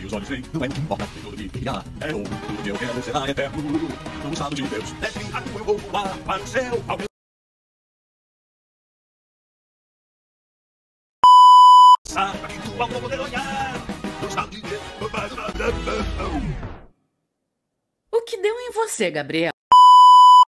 que os olhos veem, não é o que importa, tem tudo que brilhar. É o tudo que eu quero será eterno. É no estado de Deus, é deve a eu vou voar para o céu. Ao meu... Sabe, ao poder olhar. No estado de Deus, O que deu em você, Gabriel?